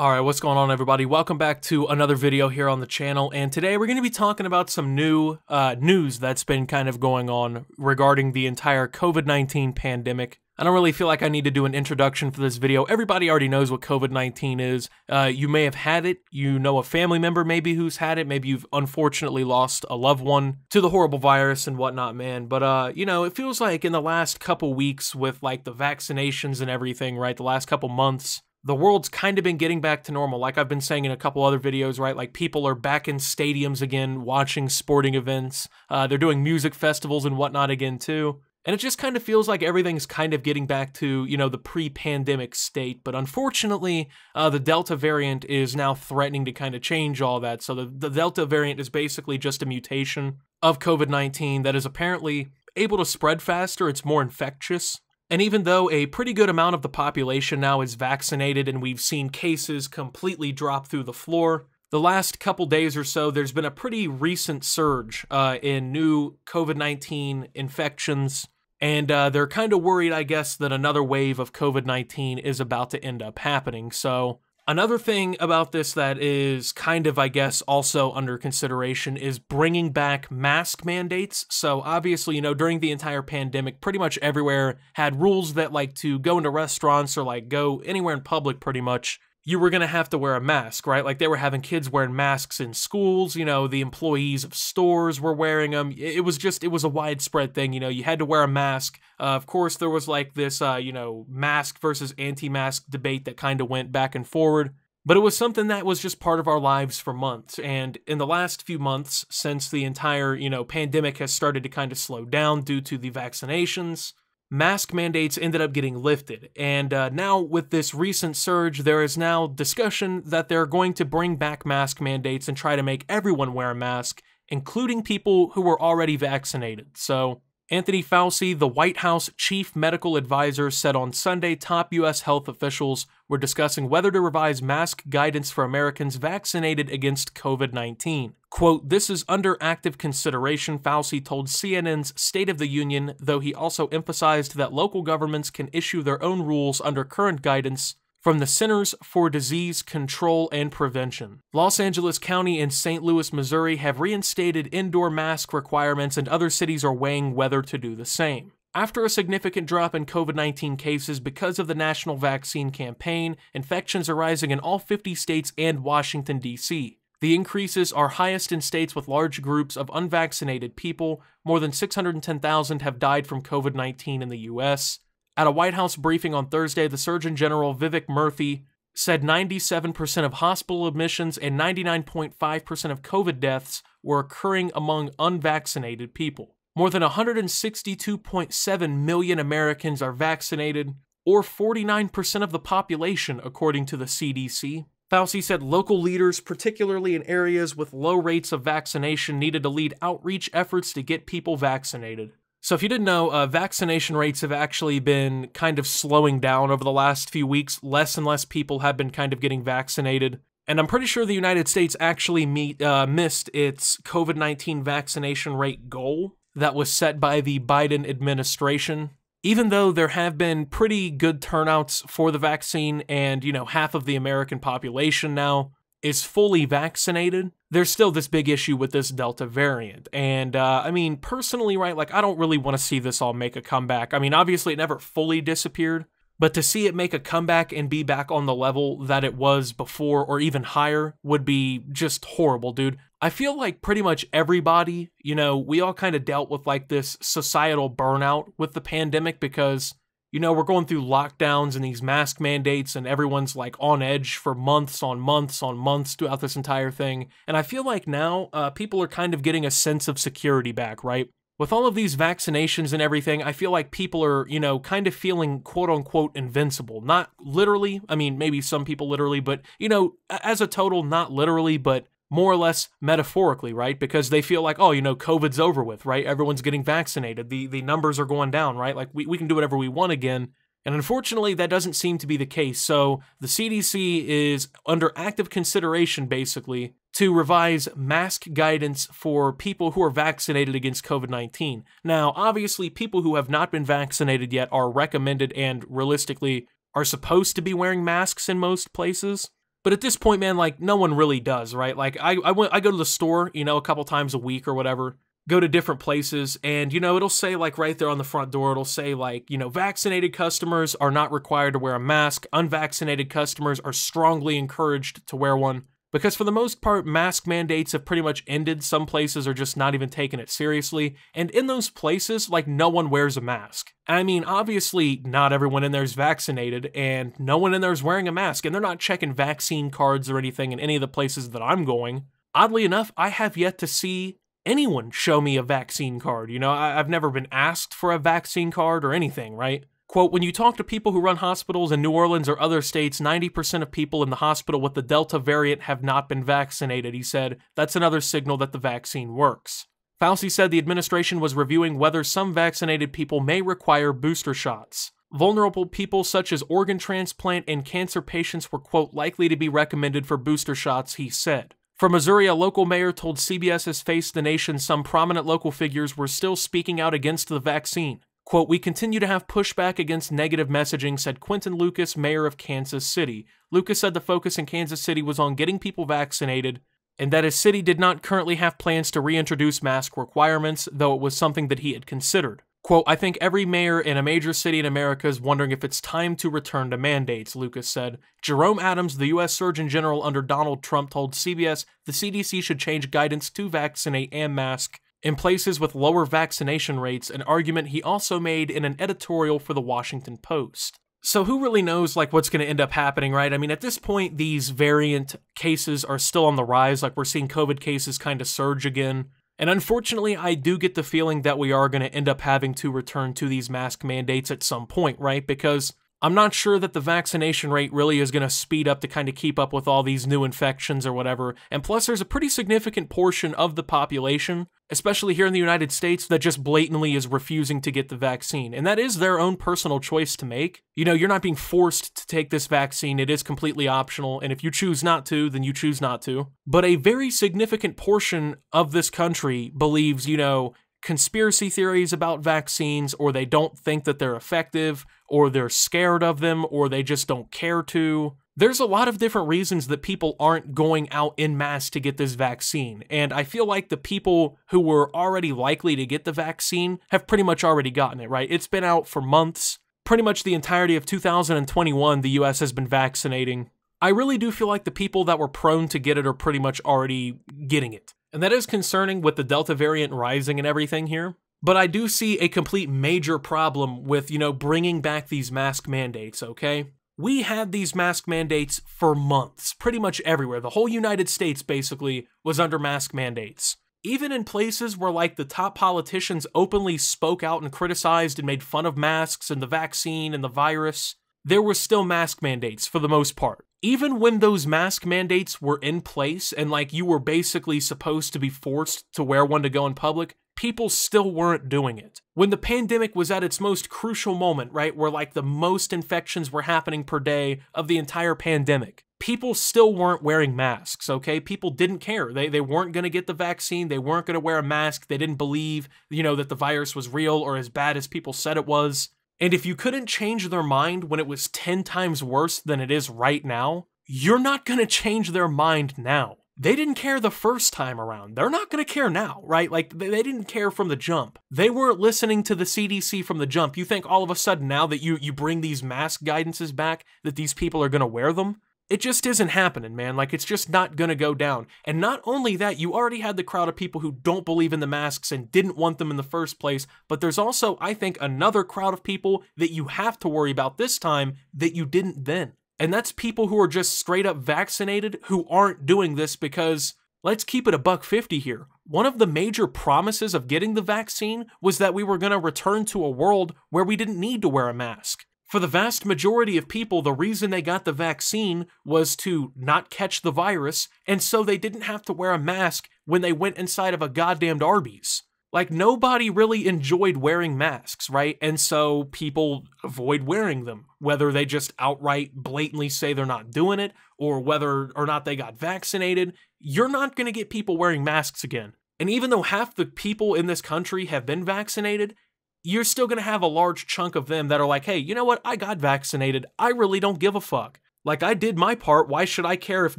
Alright, what's going on everybody? Welcome back to another video here on the channel, and today we're going to be talking about some new uh, news that's been kind of going on regarding the entire COVID-19 pandemic. I don't really feel like I need to do an introduction for this video. Everybody already knows what COVID-19 is. Uh, you may have had it, you know a family member maybe who's had it, maybe you've unfortunately lost a loved one to the horrible virus and whatnot, man. But, uh, you know, it feels like in the last couple weeks with like the vaccinations and everything, right, the last couple months, the world's kind of been getting back to normal. Like I've been saying in a couple other videos, right? Like people are back in stadiums again, watching sporting events. Uh, they're doing music festivals and whatnot again, too. And it just kind of feels like everything's kind of getting back to, you know, the pre pandemic state. But unfortunately, uh, the Delta variant is now threatening to kind of change all that. So the, the Delta variant is basically just a mutation of COVID 19 that is apparently able to spread faster, it's more infectious. And even though a pretty good amount of the population now is vaccinated and we've seen cases completely drop through the floor, the last couple days or so, there's been a pretty recent surge uh, in new COVID 19 infections. And uh, they're kind of worried, I guess, that another wave of COVID 19 is about to end up happening. So Another thing about this that is kind of, I guess, also under consideration is bringing back mask mandates. So, obviously, you know, during the entire pandemic, pretty much everywhere had rules that, like, to go into restaurants or, like, go anywhere in public, pretty much, you were going to have to wear a mask, right? Like they were having kids wearing masks in schools, you know, the employees of stores were wearing them. It was just, it was a widespread thing, you know, you had to wear a mask. Uh, of course, there was like this, uh, you know, mask versus anti mask debate that kind of went back and forward. But it was something that was just part of our lives for months. And in the last few months, since the entire, you know, pandemic has started to kind of slow down due to the vaccinations, mask mandates ended up getting lifted. And uh, now, with this recent surge, there is now discussion that they're going to bring back mask mandates and try to make everyone wear a mask, including people who were already vaccinated. So, Anthony Fauci, the White House chief medical advisor, said on Sunday top U.S. health officials were discussing whether to revise mask guidance for Americans vaccinated against COVID 19. Quote, This is under active consideration, Fauci told CNN's State of the Union, though he also emphasized that local governments can issue their own rules under current guidance from the Centers for Disease Control and Prevention. Los Angeles County and St. Louis, Missouri have reinstated indoor mask requirements, and other cities are weighing whether to do the same. After a significant drop in COVID 19 cases because of the national vaccine campaign, infections are rising in all 50 states and Washington, D.C. The increases are highest in states with large groups of unvaccinated people. More than 610,000 have died from COVID 19 in the U.S. At a White House briefing on Thursday, the Surgeon General Vivek Murthy said 97% of hospital admissions and 99.5% of COVID deaths were occurring among unvaccinated people. More than 162.7 million Americans are vaccinated, or 49% of the population, according to the CDC. Fauci said local leaders, particularly in areas with low rates of vaccination, needed to lead outreach efforts to get people vaccinated. So, if you didn't know, uh, vaccination rates have actually been kind of slowing down over the last few weeks. Less and less people have been kind of getting vaccinated. And I'm pretty sure the United States actually meet, uh, missed its COVID 19 vaccination rate goal that was set by the Biden administration. Even though there have been pretty good turnouts for the vaccine, and, you know, half of the American population now is fully vaccinated, there's still this big issue with this Delta variant. And uh, I mean, personally, right, like I don't really want to see this all make a comeback. I mean, obviously, it never fully disappeared, but to see it make a comeback and be back on the level that it was before or even higher would be just horrible, dude. I feel like pretty much everybody, you know, we all kind of dealt with like this societal burnout with the pandemic because you know, we're going through lockdowns and these mask mandates, and everyone's like on edge for months on months on months throughout this entire thing. And I feel like now uh, people are kind of getting a sense of security back, right? With all of these vaccinations and everything, I feel like people are, you know, kind of feeling quote unquote invincible. Not literally, I mean, maybe some people literally, but, you know, as a total, not literally, but more or less metaphorically, right? Because they feel like, oh, you know, COVID's over with, right? Everyone's getting vaccinated. The the numbers are going down, right? Like we, we can do whatever we want again. And unfortunately, that doesn't seem to be the case. So the CDC is under active consideration, basically, to revise mask guidance for people who are vaccinated against COVID 19. Now, obviously, people who have not been vaccinated yet are recommended and realistically are supposed to be wearing masks in most places. But at this point, man, like no one really does, right? Like I, I went, I go to the store, you know, a couple times a week or whatever. Go to different places, and you know, it'll say like right there on the front door, it'll say like, you know, vaccinated customers are not required to wear a mask. Unvaccinated customers are strongly encouraged to wear one. Because for the most part, mask mandates have pretty much ended. Some places are just not even taking it seriously. And in those places, like, no one wears a mask. I mean, obviously, not everyone in there is vaccinated, and no one in there is wearing a mask, and they're not checking vaccine cards or anything in any of the places that I'm going. Oddly enough, I have yet to see anyone show me a vaccine card. You know, I- have never been asked for a vaccine card or anything, right? Quote, when you talk to people who run hospitals in New Orleans or other states, 90% of people in the hospital with the Delta variant have not been vaccinated, he said. That's another signal that the vaccine works. Fauci said the administration was reviewing whether some vaccinated people may require booster shots. Vulnerable people such as organ transplant and cancer patients were, quote, likely to be recommended for booster shots, he said. For Missouri, a local mayor told CBS's Face the Nation some prominent local figures were still speaking out against the vaccine. Quote, we continue to have pushback against negative messaging, said Quinton Lucas, mayor of Kansas City. Lucas said the focus in Kansas City was on getting people vaccinated, and that his city did not currently have plans to reintroduce mask requirements, though it was something that he had considered. Quote, I think every mayor in a major city in America is wondering if it's time to return to mandates, Lucas said. Jerome Adams, the U.S. Surgeon General under Donald Trump, told CBS the CDC should change guidance to vaccinate and mask in places with lower vaccination rates, an argument he also made in an editorial for the Washington Post. So who really knows like what's going to end up happening, right? I mean, at this point these variant cases are still on the rise, like we're seeing COVID cases kind of surge again. And unfortunately, I do get the feeling that we are going to end up having to return to these mask mandates at some point, right? Because I'm not sure that the vaccination rate really is going to speed up to kind of keep up with all these new infections or whatever. And plus, there's a pretty significant portion of the population, especially here in the United States, that just blatantly is refusing to get the vaccine. And that is their own personal choice to make. You know, you're not being forced to take this vaccine, it is completely optional. And if you choose not to, then you choose not to. But a very significant portion of this country believes, you know, conspiracy theories about vaccines, or they don't think that they're effective, or they're scared of them, or they just don't care to. There's a lot of different reasons that people aren't going out in mass to get this vaccine, and I feel like the people who were already likely to get the vaccine have pretty much already gotten it, right? It's been out for months. Pretty much the entirety of 2021, the US has been vaccinating. I really do feel like the people that were prone to get it are pretty much already getting it. And that is concerning with the Delta variant rising and everything here. But I do see a complete major problem with, you know, bringing back these mask mandates, okay? We had these mask mandates for months, pretty much everywhere. The whole United States basically was under mask mandates. Even in places where, like, the top politicians openly spoke out and criticized and made fun of masks and the vaccine and the virus, there were still mask mandates for the most part even when those mask mandates were in place and like you were basically supposed to be forced to wear one to go in public, people still weren't doing it. When the pandemic was at its most crucial moment, right, where like the most infections were happening per day of the entire pandemic, people still weren't wearing masks, okay? People didn't care. They they weren't going to get the vaccine, they weren't going to wear a mask, they didn't believe, you know, that the virus was real or as bad as people said it was. And if you couldn't change their mind when it was 10 times worse than it is right now, you're not going to change their mind now. They didn't care the first time around. They're not going to care now, right? Like, they didn't care from the jump. They weren't listening to the CDC from the jump. You think all of a sudden now that you, you bring these mask guidances back, that these people are going to wear them? It just isn't happening, man. Like, it's just not gonna go down. And not only that, you already had the crowd of people who don't believe in the masks and didn't want them in the first place, but there's also, I think, another crowd of people that you have to worry about this time that you didn't then. And that's people who are just straight up vaccinated who aren't doing this because, let's keep it a buck 50 here. One of the major promises of getting the vaccine was that we were gonna return to a world where we didn't need to wear a mask. For the vast majority of people, the reason they got the vaccine was to not catch the virus, and so they didn't have to wear a mask when they went inside of a goddamned Arby's. Like, nobody really enjoyed wearing masks, right? And so people avoid wearing them, whether they just outright blatantly say they're not doing it, or whether or not they got vaccinated. You're not gonna get people wearing masks again. And even though half the people in this country have been vaccinated, you're still going to have a large chunk of them that are like, hey, you know what? I got vaccinated. I really don't give a fuck. Like, I did my part. Why should I care if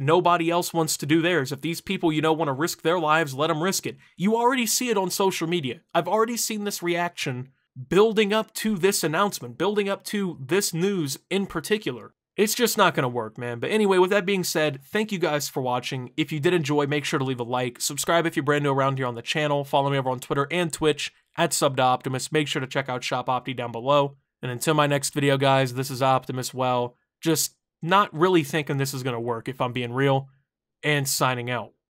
nobody else wants to do theirs? If these people, you know, want to risk their lives, let them risk it. You already see it on social media. I've already seen this reaction building up to this announcement, building up to this news in particular. It's just not going to work, man. But anyway, with that being said, thank you guys for watching. If you did enjoy, make sure to leave a like. Subscribe if you're brand new around here on the channel. Follow me over on Twitter and Twitch at Optimus. Make sure to check out Shop Opti down below. And until my next video, guys, this is Optimus Well. Just not really thinking this is going to work if I'm being real, and signing out.